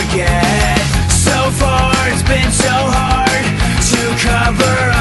forget. So far it's been so hard to cover up